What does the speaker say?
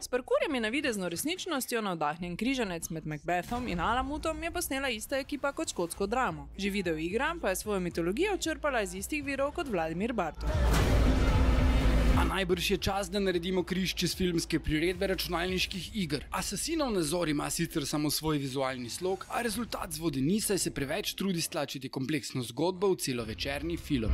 S parkurjem in navidezno resničnostjo navdahnjen križanec med Macbethom in Alamutom je posnela ista ekipa kot škotsko dramo. Že video igra pa je svojo mitologijo črpala iz istih virov kot Vladimir Bartol. A najbrž je čas, da naredimo križ čez filmske priredbe računalniških iger. Asasinov nazor ima sicer samo svoj vizualni slog, a rezultat zvodi ni, saj se preveč trudi stlačiti kompleksno zgodbo v celovečerni film.